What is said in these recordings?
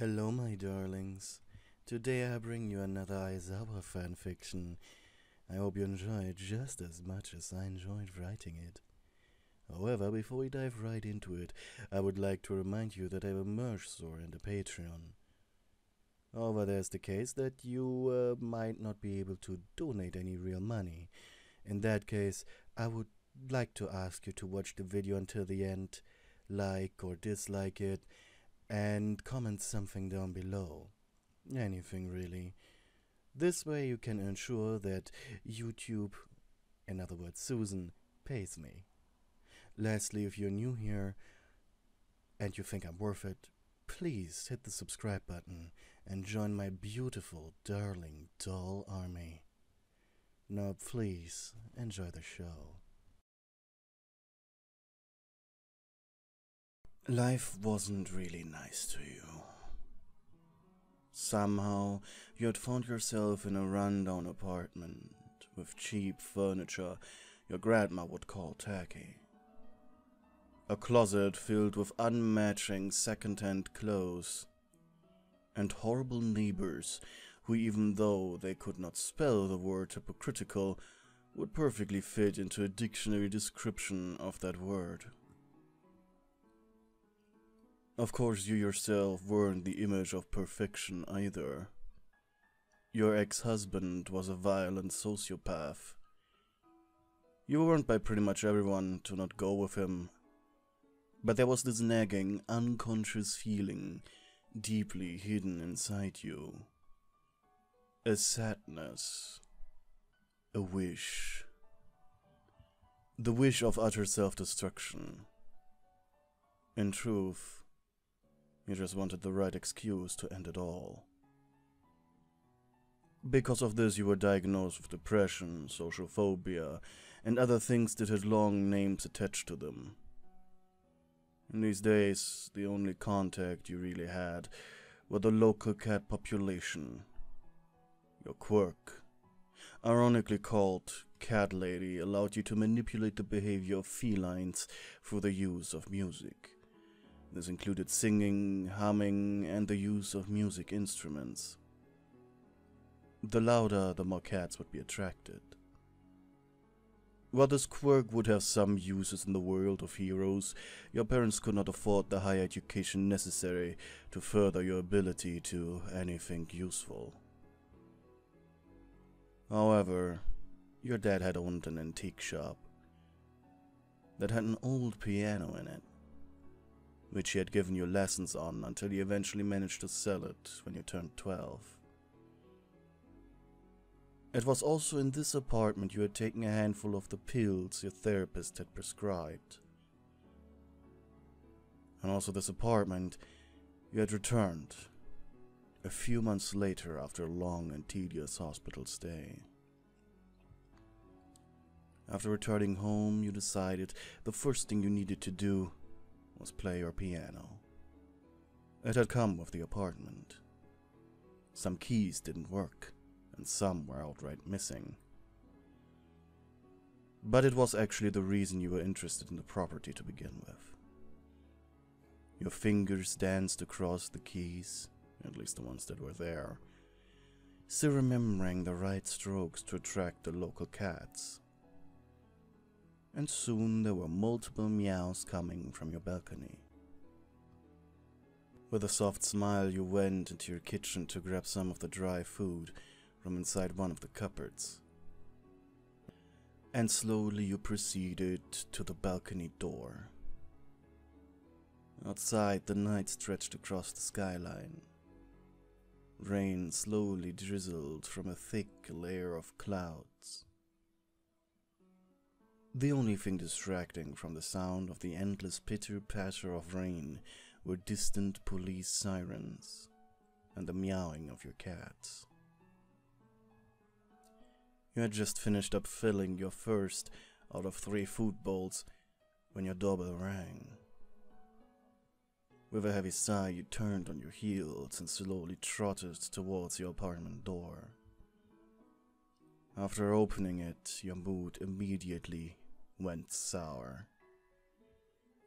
Hello, my darlings. Today I bring you another Aizawa fanfiction. I hope you enjoy it just as much as I enjoyed writing it. However, before we dive right into it, I would like to remind you that I have a merch store and a Patreon. However, there's the case that you uh, might not be able to donate any real money. In that case, I would like to ask you to watch the video until the end, like or dislike it, and comment something down below. Anything really. This way you can ensure that YouTube, in other words Susan, pays me. Lastly, if you're new here and you think I'm worth it, please hit the subscribe button and join my beautiful, darling doll army. Now please enjoy the show. Life wasn't really nice to you. Somehow, you had found yourself in a rundown apartment with cheap furniture your grandma would call tacky. A closet filled with unmatching second-hand clothes, and horrible neighbors who, even though they could not spell the word hypocritical, would perfectly fit into a dictionary description of that word. Of course, you yourself weren't the image of perfection either. Your ex-husband was a violent sociopath. You were warned by pretty much everyone to not go with him. But there was this nagging, unconscious feeling deeply hidden inside you. A sadness. A wish. The wish of utter self-destruction. In truth, you just wanted the right excuse to end it all. Because of this, you were diagnosed with depression, social phobia, and other things that had long names attached to them. In these days, the only contact you really had were the local cat population. Your quirk, ironically called Cat Lady, allowed you to manipulate the behavior of felines through the use of music. This included singing, humming, and the use of music instruments. The louder, the more cats would be attracted. While this quirk would have some uses in the world of heroes, your parents could not afford the higher education necessary to further your ability to anything useful. However, your dad had owned an antique shop that had an old piano in it, which he had given you lessons on until he eventually managed to sell it when you turned 12. It was also in this apartment you had taken a handful of the pills your therapist had prescribed. And also this apartment you had returned a few months later after a long and tedious hospital stay. After returning home, you decided the first thing you needed to do was play your piano. It had come with the apartment. Some keys didn't work and some were outright missing. But it was actually the reason you were interested in the property to begin with. Your fingers danced across the keys, at least the ones that were there, still remembering the right strokes to attract the local cats. And soon there were multiple meows coming from your balcony. With a soft smile, you went into your kitchen to grab some of the dry food from inside one of the cupboards. And slowly you proceeded to the balcony door. Outside, the night stretched across the skyline. Rain slowly drizzled from a thick layer of clouds. The only thing distracting from the sound of the endless pitter-patter of rain were distant police sirens and the meowing of your cats. You had just finished up filling your first out of three food bowls when your doorbell rang. With a heavy sigh, you turned on your heels and slowly trotted towards your apartment door. After opening it, your mood immediately went sour.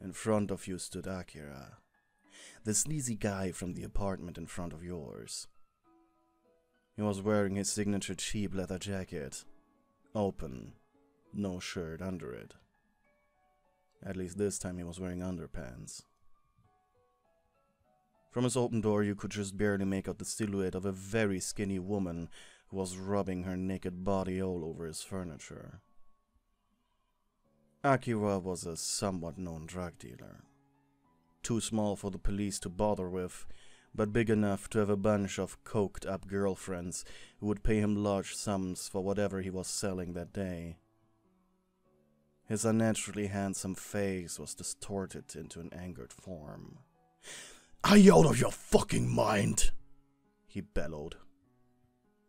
In front of you stood Akira, the sleazy guy from the apartment in front of yours. He was wearing his signature cheap leather jacket, open, no shirt under it. At least this time he was wearing underpants. From his open door, you could just barely make out the silhouette of a very skinny woman was rubbing her naked body all over his furniture. Akira was a somewhat known drug dealer. Too small for the police to bother with, but big enough to have a bunch of coked up girlfriends who would pay him large sums for whatever he was selling that day. His unnaturally handsome face was distorted into an angered form. Are you out of your fucking mind? He bellowed.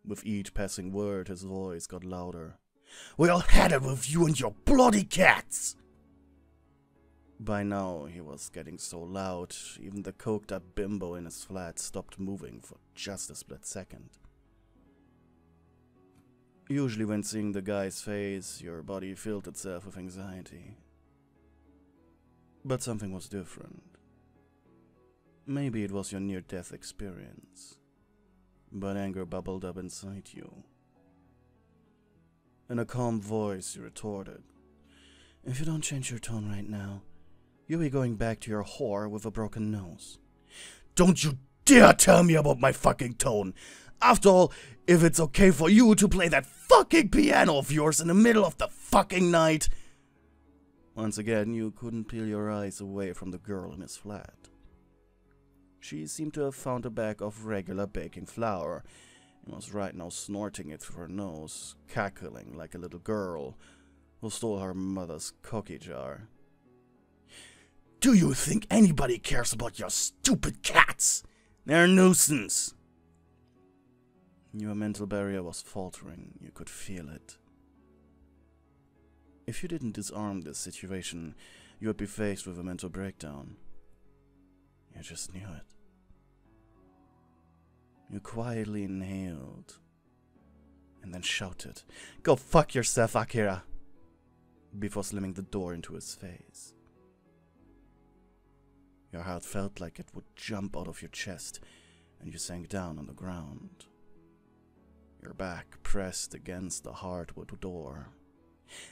With each passing word, his voice got louder. We'll had it with you and your bloody cats! By now, he was getting so loud, even the coked up bimbo in his flat stopped moving for just a split second. Usually, when seeing the guy's face, your body filled itself with anxiety. But something was different. Maybe it was your near death experience, but anger bubbled up inside you. In a calm voice, you retorted, If you don't change your tone right now, you'll be going back to your whore with a broken nose. Don't you dare tell me about my fucking tone! After all, if it's okay for you to play that fucking piano of yours in the middle of the fucking night. Once again, you couldn't peel your eyes away from the girl in his flat. She seemed to have found a bag of regular baking flour and was right now snorting it through her nose, cackling like a little girl who stole her mother's cookie jar. Do you think anybody cares about your stupid cats? They're a nuisance. Your mental barrier was faltering, you could feel it. If you didn't disarm this situation, you would be faced with a mental breakdown. You just knew it. You quietly inhaled and then shouted, Go fuck yourself, Akira! before slamming the door into his face. Your heart felt like it would jump out of your chest, and you sank down on the ground. Your back pressed against the hardwood door.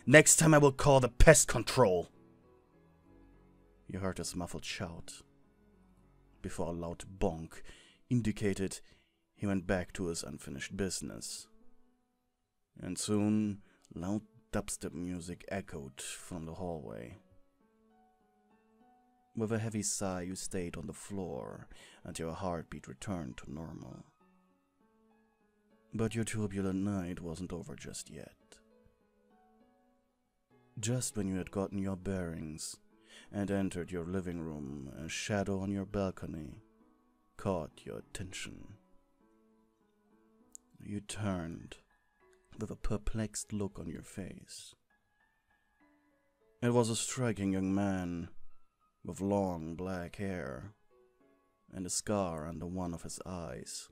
Next time I will call the pest control! You heard his muffled shout, before a loud bonk indicated he went back to his unfinished business. And soon, loud dubstep music echoed from the hallway. With a heavy sigh, you stayed on the floor until your heartbeat returned to normal. But your turbulent night wasn't over just yet. Just when you had gotten your bearings and entered your living room, a shadow on your balcony caught your attention. You turned with a perplexed look on your face. It was a striking young man with long black hair and a scar under one of his eyes.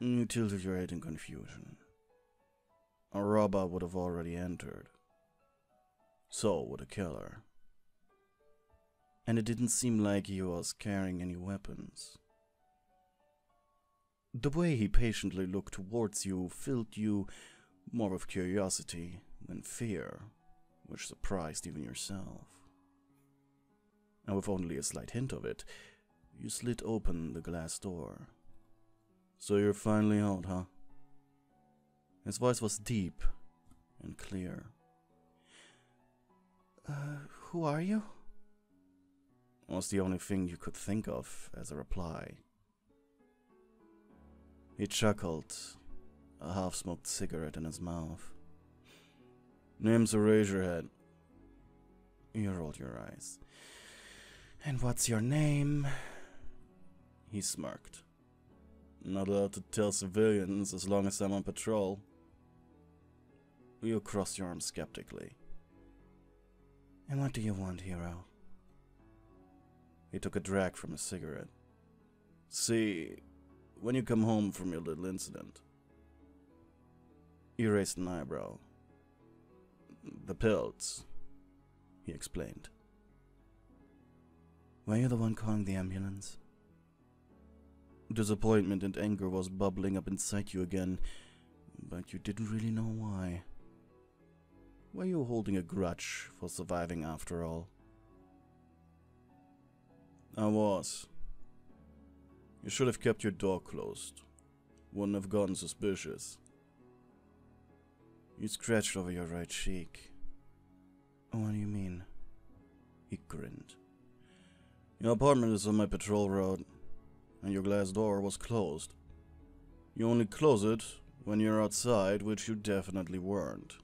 You tilted your head in confusion. A robber would have already entered. So would a killer. And it didn't seem like he was carrying any weapons. The way he patiently looked towards you filled you more with curiosity than fear, which surprised even yourself. And with only a slight hint of it, you slid open the glass door. So you're finally out, huh? His voice was deep and clear. Uh, who are you? Was the only thing you could think of as a reply. He chuckled, a half smoked cigarette in his mouth. Name's Eraserhead. You rolled your eyes. And what's your name? He smirked. Not allowed to tell civilians as long as I'm on patrol. You crossed your arms skeptically. And what do you want, hero? He took a drag from his cigarette. See, when you come home from your little incident. You raised an eyebrow. The pills, he explained. Were you the one calling the ambulance? Disappointment and anger was bubbling up inside you again, but you didn't really know why. Were you holding a grudge for surviving after all? I was. You should have kept your door closed. Wouldn't have gotten suspicious. You scratched over your right cheek. Oh, what do you mean? He grinned. Your apartment is on my patrol road, and your glass door was closed. You only close it when you're outside, which you definitely weren't.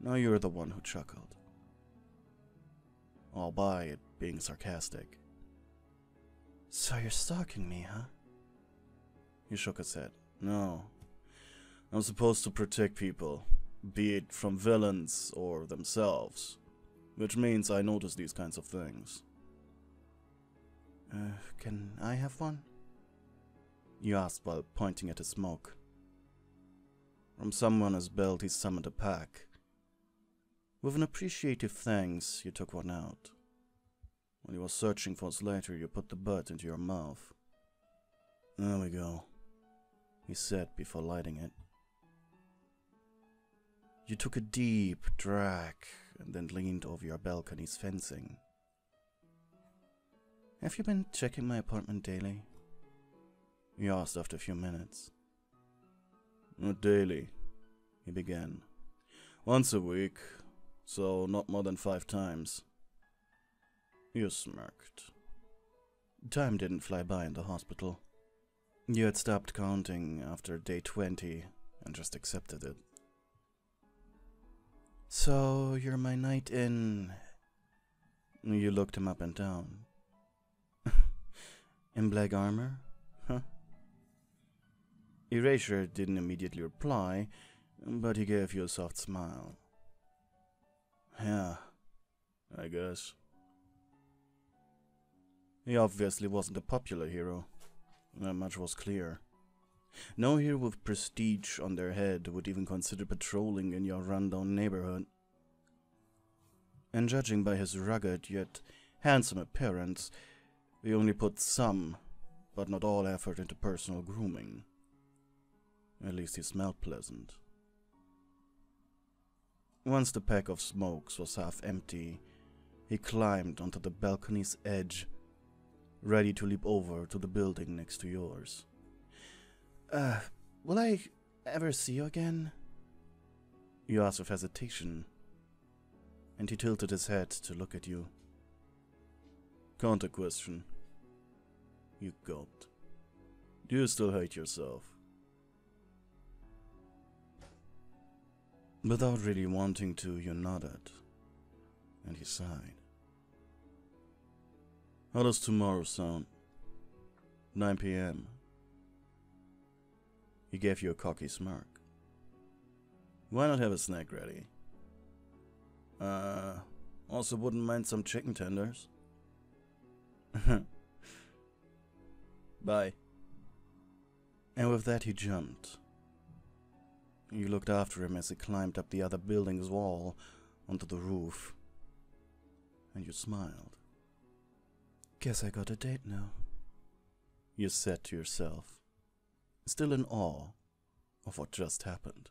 Now you're the one who chuckled. Albeit being sarcastic. So you're stalking me, huh? He shook his head. No. I'm supposed to protect people, be it from villains or themselves, which means I notice these kinds of things. Uh, can I have one? You asked while pointing at his smoke. From someone his belt, he summoned a pack. With an appreciative thanks, you took one out. When you were searching for his lighter, you put the butt into your mouth. There we go, he said before lighting it. You took a deep drag and then leaned over your balcony's fencing. Have you been checking my apartment daily? He asked after a few minutes. Not daily, he began. Once a week, so not more than five times. You smirked. Time didn't fly by in the hospital. You had stopped counting after day 20 and just accepted it. So, you're my knight in. You looked him up and down. in black armor? Huh? Eraser didn't immediately reply, but he gave you a soft smile. Yeah, I guess. He obviously wasn't a popular hero. That much was clear. No hero with prestige on their head would even consider patrolling in your rundown neighborhood. And judging by his rugged yet handsome appearance, he only put some, but not all effort into personal grooming. At least he smelled pleasant. Once the pack of smokes was half empty, he climbed onto the balcony's edge, ready to leap over to the building next to yours. Uh, will I ever see you again? You asked with hesitation, and he tilted his head to look at you. Counter question. You gulped. Do you still hate yourself? Without really wanting to, you nodded, and he sighed. How does tomorrow sound? 9 p.m. He gave you a cocky smirk. Why not have a snack ready? Uh, also wouldn't mind some chicken tenders. Bye. And with that he jumped. You looked after him as he climbed up the other building's wall onto the roof. And you smiled. Guess I got a date now. You said to yourself still in awe of what just happened.